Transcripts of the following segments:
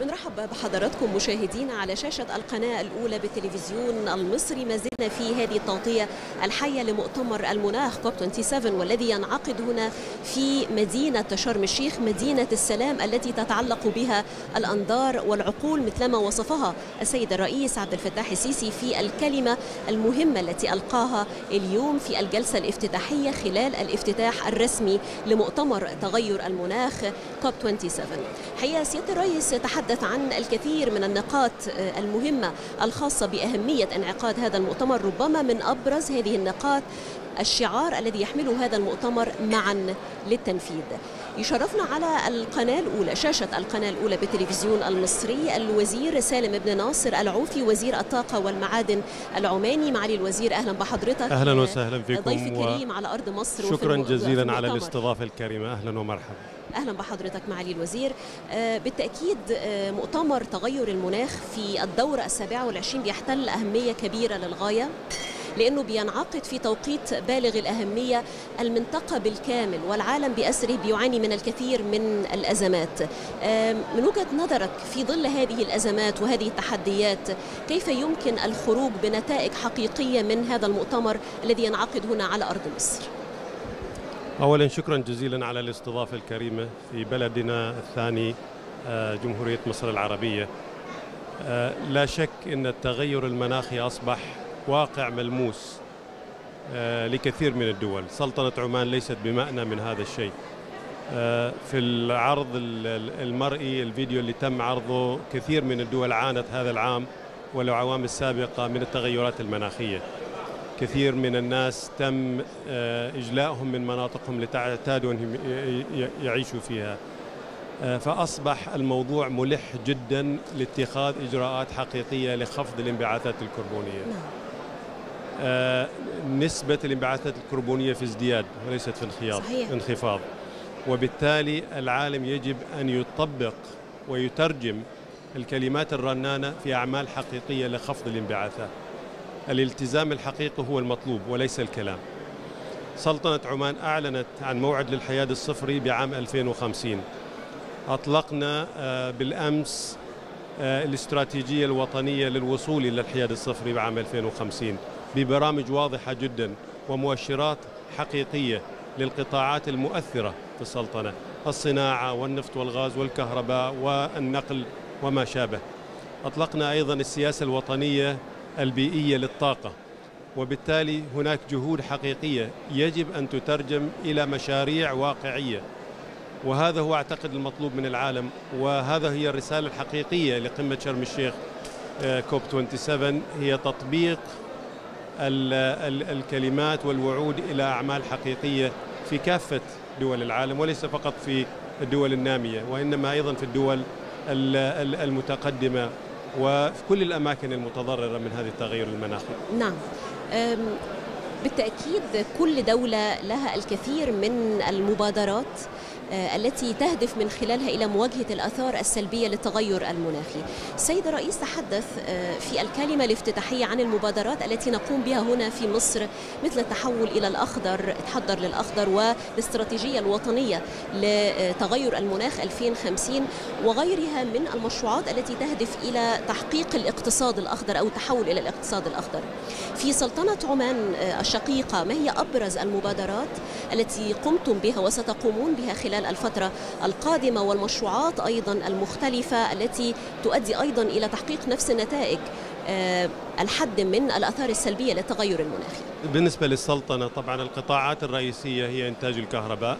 بنرحب بحضراتكم مشاهدينا على شاشة القناة الأولى بالتلفزيون المصري. ما زلنا في هذه التغطية الحية لمؤتمر المناخ كوب 27 والذي ينعقد هنا في مدينة شرم الشيخ مدينة السلام التي تتعلق بها الأنظار والعقول مثلما وصفها السيد الرئيس عبد الفتاح السيسي في الكلمة المهمة التي ألقاها اليوم في الجلسة الافتتاحية خلال الافتتاح الرسمي لمؤتمر تغير المناخ كوب 27 حقيقة سيادة الرئيس تحدث عن الكثير من النقاط المهمة الخاصة بأهمية انعقاد هذا المؤتمر. ربما من أبرز هذه النقاط الشعار الذي يحمله هذا المؤتمر معا للتنفيذ. يشرفنا على القناة الأولى شاشة القناة الأولى بالتلفزيون المصري الوزير سالم بن ناصر العوفي وزير الطاقة والمعادن العماني. معالي الوزير أهلا بحضرتك. أهلا وسهلا فيكم ضيف كريم على أرض مصر شكرا جزيلا على. الاستضافة الكريمة. أهلا ومرحبا. أهلا بحضرتك معالي الوزير. آه، بالتأكيد آه، مؤتمر تغير المناخ في الدوره السابعه والعشرين بيحتل أهمية كبيرة للغاية لأنه بينعقد في توقيت بالغ الأهمية المنطقة بالكامل والعالم بأسره بيعاني من الكثير من الأزمات. آه، من وجهة نظرك في ظل هذه الأزمات وهذه التحديات كيف يمكن الخروج بنتائج حقيقية من هذا المؤتمر الذي ينعقد هنا على أرض مصر؟ أولا شكرا جزيلا على الاستضافة الكريمة في بلدنا الثاني آه، جمهورية مصر العربية. آه، لا شك أن التغير المناخي أصبح واقع ملموس آه، لكثير من الدول. سلطنة عمان ليست بمأنى من هذا الشيء. في العرض ال- ال- المرئي الفيديو اللي تم عرضه كثير من الدول عانت هذا العام والعوام السابقة من التغيرات المناخية. كثير من الناس تم آه، إجلائهم من مناطقهم لتعتادوا أنهم يعيشوا فيها. آه، فأصبح الموضوع ملح جدا لاتخاذ إجراءات حقيقية لخفض الانبعاثات الكربونية. نعم. آه، نسبة الانبعاثات الكربونية في ازدياد وليست في انخفاض صحيح. انخفاض. وبالتالي العالم يجب أن يطبق ويترجم الكلمات الرنانة في أعمال حقيقية لخفض الانبعاثات. الالتزام الحقيقي هو المطلوب وليس الكلام. سلطنة عمان أعلنت عن موعد للحياد الصفري بعام 2050 أطلقنا آه، بالأمس آه، الاستراتيجية الوطنية للوصول إلى الحياد الصفري بعام 2050 ببرامج واضحة جدا ومؤشرات حقيقية للقطاعات المؤثرة في السلطنة. الصناعة والنفط والغاز والكهرباء والنقل وما شابه. أطلقنا أيضا السياسة الوطنية البيئية للطاقة وبالتالي هناك جهود حقيقية يجب أن تترجم إلى مشاريع واقعية. وهذا هو أعتقد المطلوب من العالم وهذا هي الرسالة الحقيقية لقمة شرم الشيخ آه، كوب 27 هي تطبيق ال ال الكلمات والوعود إلى أعمال حقيقية في كافة دول العالم وليس فقط في الدول النامية وإنما أيضا في الدول ال- ال- المتقدمة. وفي كل الأماكن المتضررة من هذا التغير المناخي. نعم. بالتأكيد كل دولة لها الكثير من المبادرات. التي تهدف من خلالها إلى مواجهة الآثار السلبية للتغير المناخي. السيد الرئيس تحدث آه، في الكلمة الافتتاحية عن المبادرات التي نقوم بها هنا في مصر مثل التحول إلى الأخضر تحضر للأخضر والاستراتيجية الوطنية لتغير المناخ 2050 وغيرها من المشروعات التي تهدف إلى تحقيق الاقتصاد الأخضر أو التحول إلى الاقتصاد الأخضر. في سلطنة عمان آه، الشقيقة ما هي أبرز المبادرات التي قمتم بها وستقومون بها خلال الفترة القادمة والمشروعات أيضا المختلفة التي تؤدي أيضا إلى تحقيق نفس النتائج آه، الحد من الآثار السلبية للتغير المناخي. بالنسبة للسلطنة طبعا القطاعات الرئيسية هي إنتاج الكهرباء.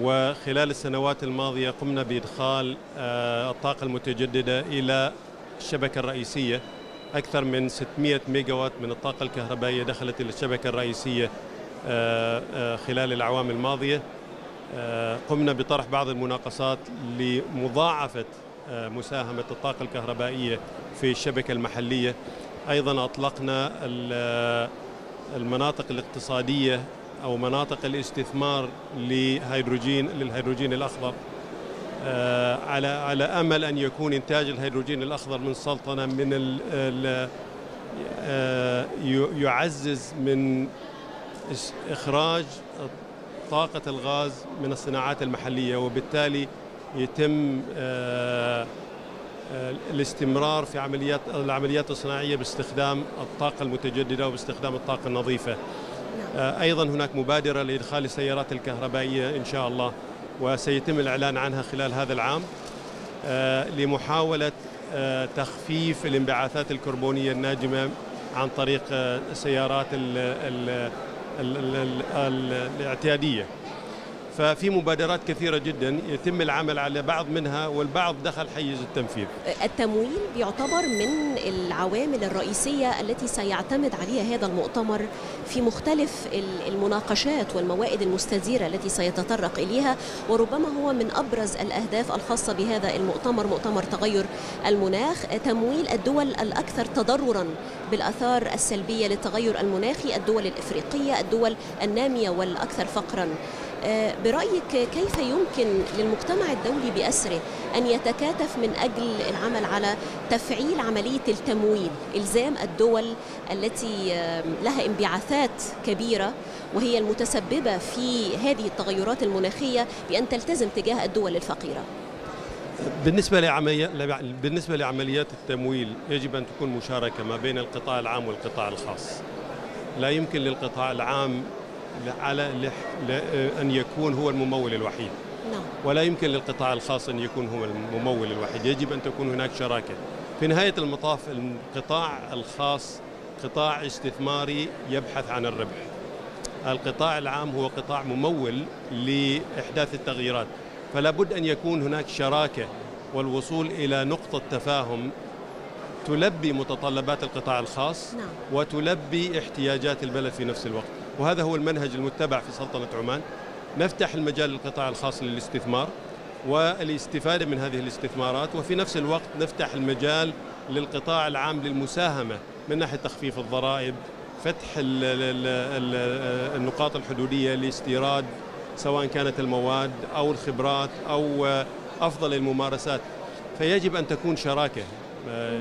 وخلال السنوات الماضية قمنا بإدخال آه، الطاقة المتجددة إلى الشبكة الرئيسية. أكثر من 600 ميجاوات من الطاقة الكهربائية دخلت إلى الشبكة الرئيسية آه، خلال الأعوام الماضية. قمنا بطرح بعض المناقصات لمضاعفة آه، مساهمة الطاقة الكهربائية في الشبكة المحلية. أيضا أطلقنا ال- المناطق الاقتصادية أو مناطق الاستثمار لهيدروجين للهيدروجين الأخضر. آه، على على أمل أن يكون إنتاج الهيدروجين الأخضر من السلطنه من آه، يعزز من إس- طاقة الغاز من الصناعات المحلية وبالتالي يتم آه، الاستمرار في عمليات العمليات الصناعية باستخدام الطاقة المتجددة وباستخدام الطاقة النظيفة. آه، أيضا هناك مبادرة لإدخال السيارات الكهربائية إن شاء الله وسيتم الإعلان عنها خلال هذا العام آه، لمحاولة آه، تخفيف الانبعاثات الكربونية الناجمة عن طريق السيارات ال ال ال ال الاعتياديه. ففي مبادرات كثيرة جدا يتم العمل على بعض منها والبعض دخل حيز التنفيذ. التمويل يعتبر من العوامل الرئيسية التي سيعتمد عليها هذا المؤتمر في مختلف المناقشات والموائد المستديرة التي سيتطرق إليها وربما هو من أبرز الأهداف الخاصة بهذا المؤتمر مؤتمر تغير المناخ. تمويل الدول الأكثر تضررا بالآثار السلبية للتغير المناخي الدول الإفريقية الدول النامية والأكثر فقرا. برأيك كيف يمكن للمجتمع الدولي بأسره أن يتكاتف من أجل العمل على تفعيل عملية التمويل إلزام الدول التي لها انبعاثات كبيرة وهي المتسببة في هذه التغيرات المناخية بأن تلتزم تجاه الدول الفقيرة؟ بالنسبة لعمليات بالنسبة لعمليات التمويل يجب أن تكون مشاركة ما بين القطاع العام والقطاع الخاص. لا يمكن للقطاع العام على أن يكون هو الممول الوحيد. نعم. ولا يمكن للقطاع الخاص أن يكون هو الممول الوحيد. يجب أن تكون هناك شراكة. في نهاية المطاف القطاع الخاص قطاع استثماري يبحث عن الربح. القطاع العام هو قطاع ممول لإحداث التغييرات. فلا بد أن يكون هناك شراكة والوصول إلى نقطة تفاهم تلبي متطلبات القطاع الخاص نعم. وتلبي احتياجات البلد في نفس الوقت. وهذا هو المنهج المتبع في سلطنة عمان نفتح المجال للقطاع الخاص للاستثمار والاستفادة من هذه الاستثمارات وفي نفس الوقت نفتح المجال للقطاع العام للمساهمة من ناحية تخفيف الضرائب فتح النقاط الحدودية لاستيراد سواء كانت المواد أو الخبرات أو أفضل الممارسات فيجب أن تكون شراكة آه،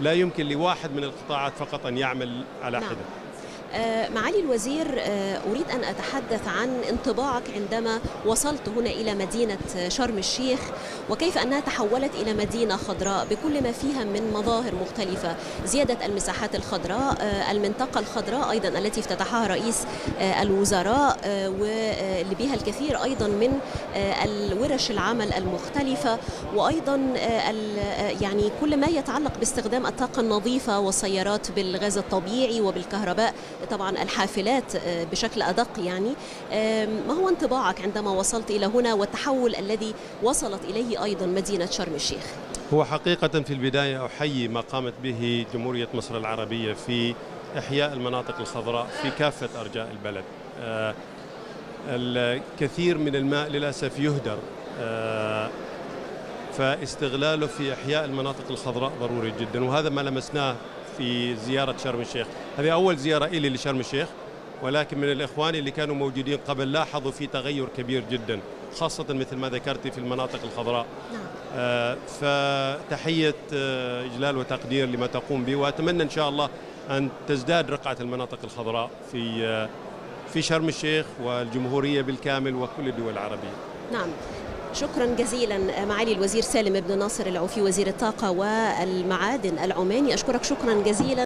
لا يمكن لواحد من القطاعات فقط أن يعمل على نعم. حدة معالي الوزير آه، أريد أن أتحدث عن انطباعك عندما وصلت هنا إلى مدينة شرم الشيخ وكيف أنها تحولت إلى مدينة خضراء بكل ما فيها من مظاهر مختلفة زيادة المساحات الخضراء آه، المنطقة الخضراء أيضا التي افتتحها رئيس الوزراء واللي بها الكثير أيضا من الورش العمل المختلفة وأيضا يعني كل ما يتعلق باستخدام الطاقة النظيفة والسيارات بالغاز الطبيعي وبالكهرباء. طبعا الحافلات آه، بشكل أدق يعني. ما هو انطباعك عندما وصلت إلى هنا والتحول الذي وصلت إليه أيضا مدينة شرم الشيخ؟ هو حقيقة في البداية أحيي ما قامت به جمهورية مصر العربية في إحياء المناطق الخضراء في كافة أرجاء البلد. آه، الكثير من الماء للأسف يهدر. آه، فاستغلاله في إحياء المناطق الخضراء ضروري جدا وهذا ما لمسناه في زيارة شرم الشيخ. هذه أول زيارة إلي لشرم الشيخ ولكن من الإخوان اللي كانوا موجودين قبل لاحظوا في تغير كبير جدا خاصة مثل ما ذكرتي في المناطق الخضراء. نعم. آه فتحية آه إجلال وتقدير لما تقوم به وأتمنى إن شاء الله أن تزداد رقعة المناطق الخضراء في آه في شرم الشيخ والجمهورية بالكامل وكل الدول العربية. نعم. شكرا جزيلا معالي الوزير سالم بن ناصر العوفي وزير الطاقة والمعادن العماني. أشكرك شكرا جزيلا.